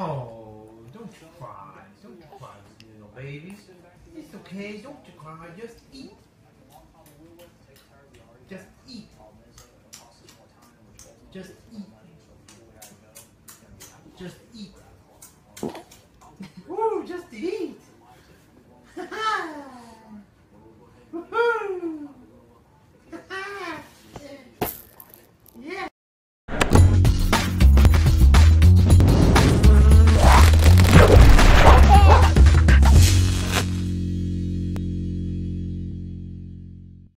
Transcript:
Oh, don't cry. Don't cry, little babies. It's okay. Don't you cry. Just eat. Just eat. Just eat. Just eat.